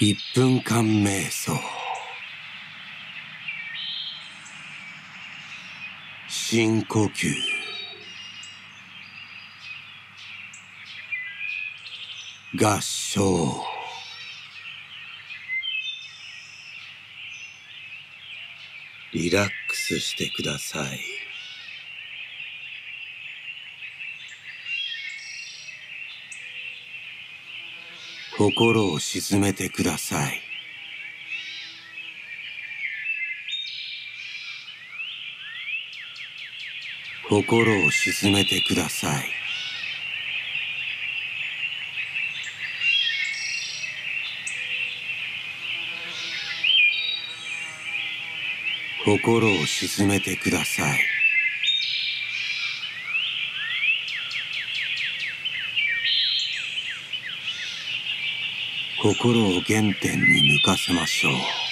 1分間瞑想。深呼吸。合唱リラックスしてください。心を沈めてください。心を沈めてください。心を沈めてください。心を原点に抜かせましょう。